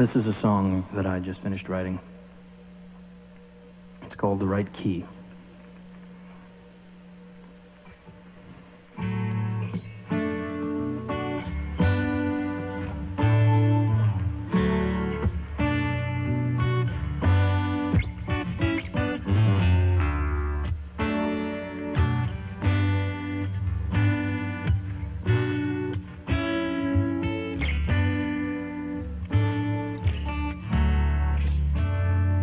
This is a song that I just finished writing. It's called The Right Key.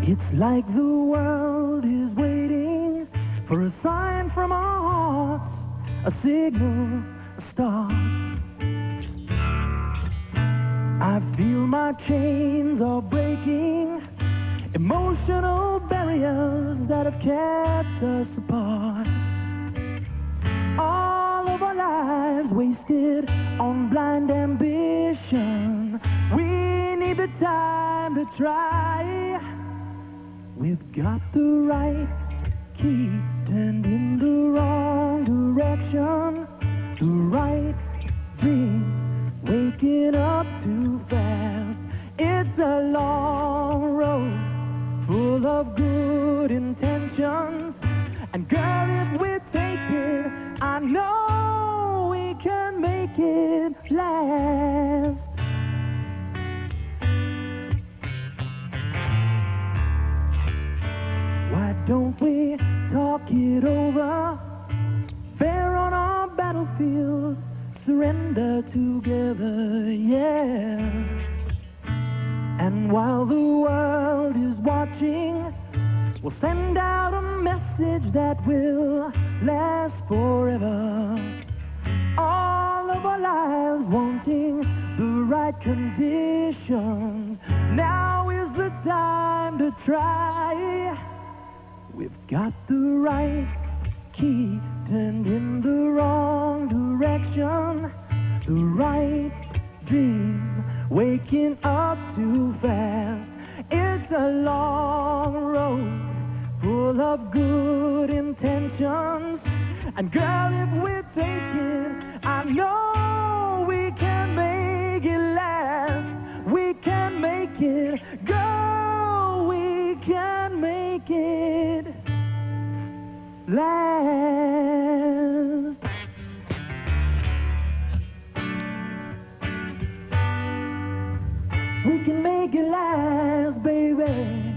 It's like the world is waiting for a sign from our hearts, a signal, a star. I feel my chains are breaking, emotional barriers that have kept us apart. All of our lives wasted on blind ambition. We need the time to try. We've got the right key turned in the wrong direction. The right dream waking up too fast. It's a long road full of good intentions. And girl, if we take it, I know we can make it last. Don't we talk it over? Bear on our battlefield, surrender together, yeah. And while the world is watching, we'll send out a message that will last forever. All of our lives wanting the right conditions. Now is the time to try. We've got the right key turned in the wrong direction. The right dream waking up too fast. It's a long road full of good intentions. And girl, if we take it, I know last. We can make it last, baby.